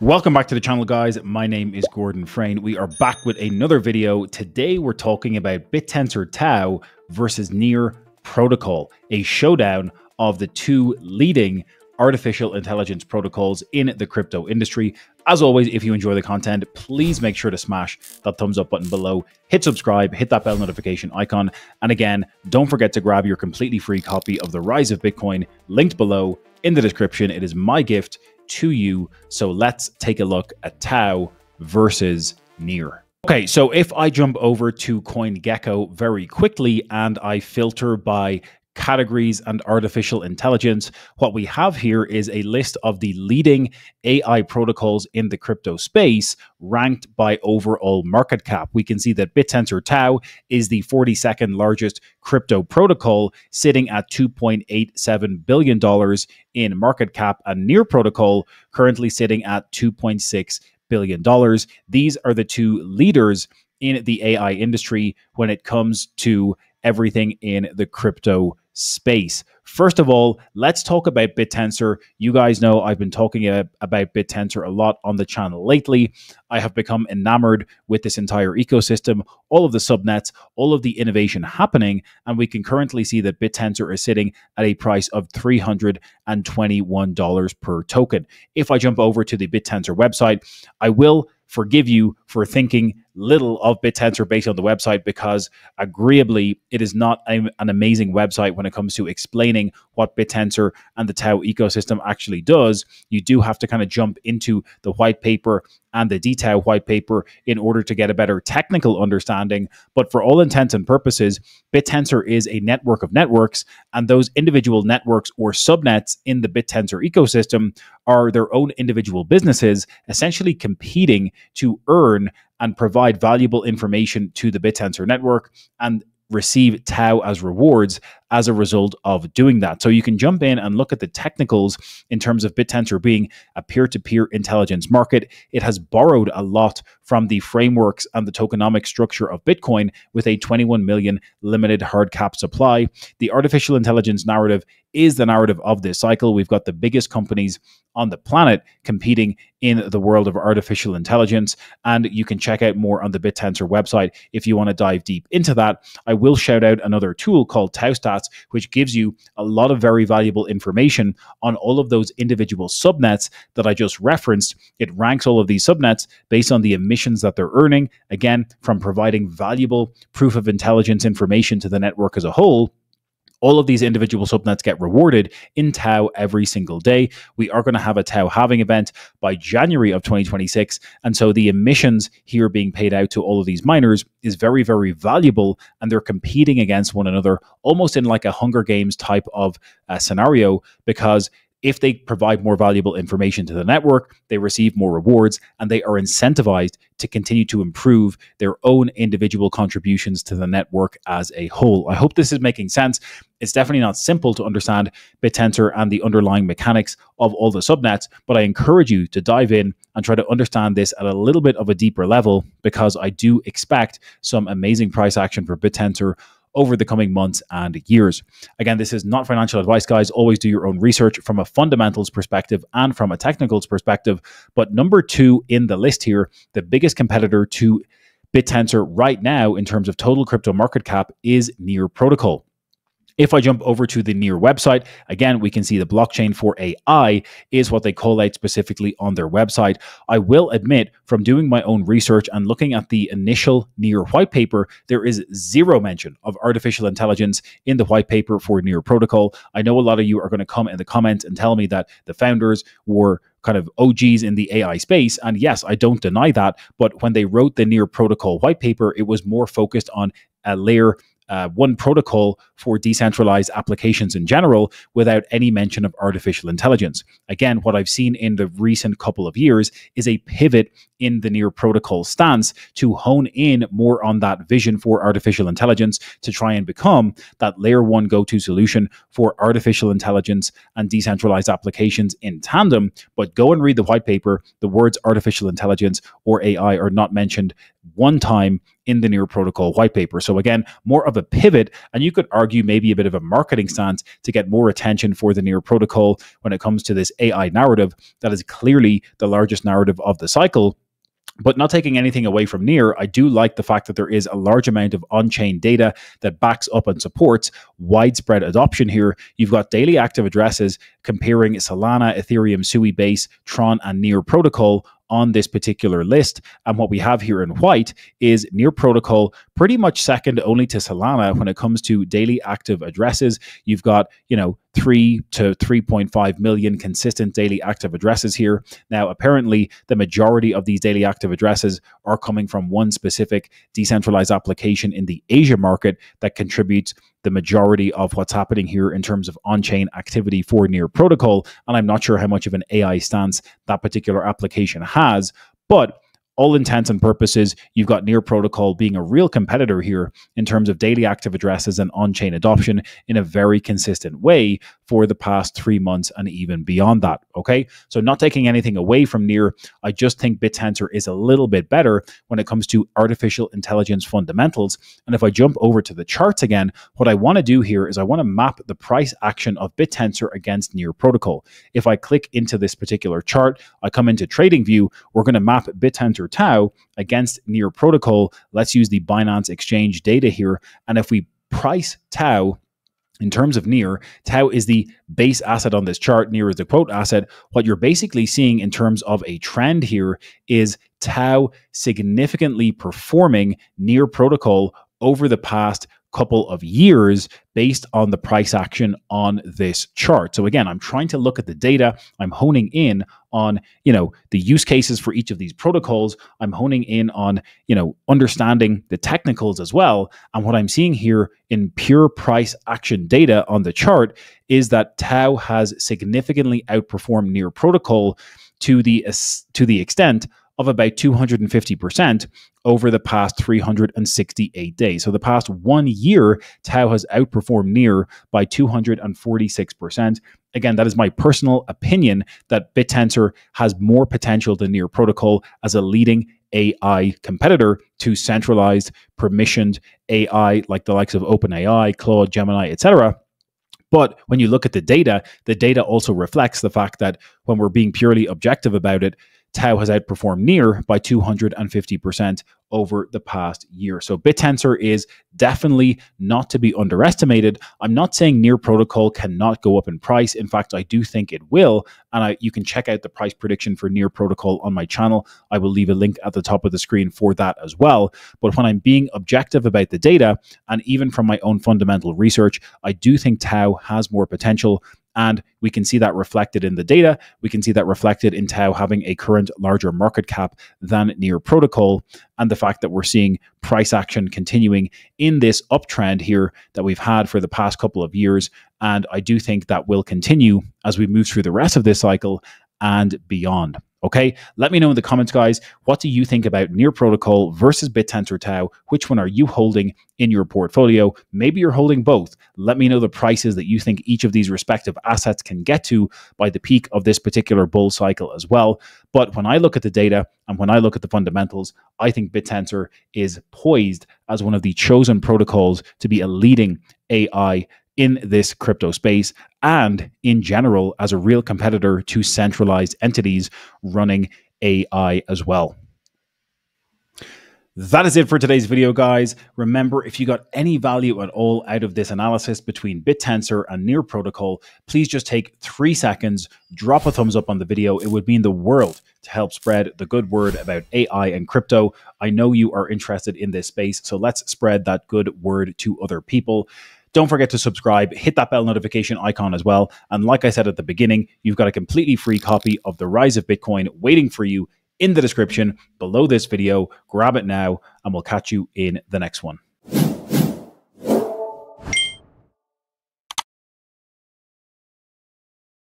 Welcome back to the channel, guys. My name is Gordon Frayne. We are back with another video. Today, we're talking about BitTensor TAO versus Near Protocol, a showdown of the two leading artificial intelligence protocols in the crypto industry. As always, if you enjoy the content, please make sure to smash that thumbs up button below, hit subscribe, hit that bell notification icon. And again, don't forget to grab your completely free copy of The Rise of Bitcoin, linked below in the description. It is my gift to you. So let's take a look at TAO versus Near. Okay, so if I jump over to CoinGecko very quickly and I filter by categories and artificial intelligence. What we have here is a list of the leading AI protocols in the crypto space ranked by overall market cap. We can see that BitTensor TAO is the 42nd largest crypto protocol, sitting at $2.87 billion in market cap, and Near Protocol currently sitting at $2.6 billion. These are the two leaders in the AI industry when it comes to everything in the crypto space. First of all, let's talk about BitTensor. You guys know I've been talking about BitTensor a lot on the channel lately. I have become enamored with this entire ecosystem, all of the subnets, all of the innovation happening, and we can currently see that BitTensor is sitting at a price of $321 per token. If I jump over to the BitTensor website, I will forgive you for thinking little of BitTensor based on the website because agreeably, it is not a, an amazing website when it comes to explaining what BitTensor and the TAO ecosystem actually does. You do have to kind of jump into the white paper and the detail white paper in order to get a better technical understanding. But for all intents and purposes, BitTensor is a network of networks, and those individual networks or subnets in the BitTensor ecosystem are their own individual businesses, essentially competing to earn and provide valuable information to the BitTensor network and receive TAO as rewards as a result of doing that. So you can jump in and look at the technicals in terms of BitTensor being a peer to peer intelligence market. It has borrowed a lot from the frameworks and the tokenomic structure of Bitcoin with a 21 million limited hard cap supply. The artificial intelligence narrative is the narrative of this cycle. We've got the biggest companies on the planet competing in the world of artificial intelligence. And you can check out more on the BitTensor website if you want to dive deep into that. I will shout out another tool called TaoStats, which gives you a lot of very valuable information on all of those individual subnets that I just referenced. It ranks all of these subnets based on the emissions that they're earning, again, from providing valuable proof of intelligence information to the network as a whole all of these individual subnets get rewarded in TAO every single day. We are going to have a TAO halving event by January of 2026. And so the emissions here being paid out to all of these miners is very, very valuable. And they're competing against one another almost in like a Hunger Games type of uh, scenario because if they provide more valuable information to the network, they receive more rewards and they are incentivized to continue to improve their own individual contributions to the network as a whole. I hope this is making sense. It's definitely not simple to understand BitTensor and the underlying mechanics of all the subnets, but I encourage you to dive in and try to understand this at a little bit of a deeper level because I do expect some amazing price action for BitTensor over the coming months and years. Again, this is not financial advice, guys. Always do your own research from a fundamentals perspective and from a technicals perspective. But number two in the list here, the biggest competitor to BitTensor right now in terms of total crypto market cap is Near Protocol. If I jump over to the Near website, again, we can see the blockchain for AI is what they call out specifically on their website. I will admit, from doing my own research and looking at the initial Near white paper, there is zero mention of artificial intelligence in the white paper for Near Protocol. I know a lot of you are going to come in the comments and tell me that the founders were kind of OGs in the AI space. And yes, I don't deny that. But when they wrote the Near Protocol white paper, it was more focused on a layer uh, one protocol for decentralized applications in general without any mention of artificial intelligence. Again, what I've seen in the recent couple of years is a pivot in the near protocol stance to hone in more on that vision for artificial intelligence to try and become that layer one go to solution for artificial intelligence and decentralized applications in tandem. But go and read the white paper. The words artificial intelligence or AI are not mentioned one time in the Near Protocol white paper. So, again, more of a pivot, and you could argue maybe a bit of a marketing stance to get more attention for the Near Protocol when it comes to this AI narrative that is clearly the largest narrative of the cycle but not taking anything away from Near, I do like the fact that there is a large amount of on chain data that backs up and supports widespread adoption here. You've got daily active addresses comparing Solana, Ethereum, Sui Base, Tron, and Near Protocol on this particular list. And what we have here in white is Near Protocol, pretty much second only to Solana when it comes to daily active addresses. You've got, you know, 3 to 3.5 million consistent daily active addresses here. Now, apparently, the majority of these daily active addresses are coming from one specific decentralized application in the Asia market that contributes the majority of what's happening here in terms of on chain activity for Near Protocol. And I'm not sure how much of an AI stance that particular application has. But all intents and purposes, you've got Near Protocol being a real competitor here in terms of daily active addresses and on chain adoption in a very consistent way for the past three months and even beyond that. Okay. So, not taking anything away from Near, I just think BitTensor is a little bit better when it comes to artificial intelligence fundamentals. And if I jump over to the charts again, what I want to do here is I want to map the price action of BitTensor against Near Protocol. If I click into this particular chart, I come into Trading View, we're going to map BitTensor TAO against Near Protocol. Let's use the Binance Exchange data here. And if we price TAO in terms of Near, TAO is the base asset on this chart. Near is the quote asset. What you're basically seeing in terms of a trend here is TAO significantly performing Near Protocol over the past couple of years based on the price action on this chart. So again, I'm trying to look at the data. I'm honing in on, you know, the use cases for each of these protocols. I'm honing in on, you know, understanding the technicals as well. And what I'm seeing here in pure price action data on the chart is that TAO has significantly outperformed near protocol to the to the extent of about 250% over the past 368 days. So the past one year, TAO has outperformed Near by 246%. Again, that is my personal opinion that BitTensor has more potential than Near Protocol as a leading AI competitor to centralized, permissioned AI like the likes of OpenAI, Claude, Gemini, etc. But when you look at the data, the data also reflects the fact that when we're being purely objective about it, TAO has outperformed Near by 250% over the past year. So BitTensor is definitely not to be underestimated. I'm not saying Near Protocol cannot go up in price. In fact, I do think it will. And I, you can check out the price prediction for Near Protocol on my channel. I will leave a link at the top of the screen for that as well. But when I'm being objective about the data, and even from my own fundamental research, I do think TAO has more potential and we can see that reflected in the data. We can see that reflected in TAO having a current larger market cap than Near Protocol, and the fact that we're seeing price action continuing in this uptrend here that we've had for the past couple of years. And I do think that will continue as we move through the rest of this cycle and beyond. Okay, let me know in the comments, guys. What do you think about Near Protocol versus BitTensor TAO? Which one are you holding in your portfolio? Maybe you're holding both. Let me know the prices that you think each of these respective assets can get to by the peak of this particular bull cycle as well. But when I look at the data and when I look at the fundamentals, I think BitTensor is poised as one of the chosen protocols to be a leading AI in this crypto space and in general as a real competitor to centralized entities running AI as well. That is it for today's video, guys. Remember, if you got any value at all out of this analysis between BitTensor and Near Protocol, please just take three seconds, drop a thumbs up on the video. It would mean the world to help spread the good word about AI and crypto. I know you are interested in this space, so let's spread that good word to other people. Don't forget to subscribe, hit that bell notification icon as well. And like I said at the beginning, you've got a completely free copy of The Rise of Bitcoin waiting for you in the description below this video. Grab it now, and we'll catch you in the next one.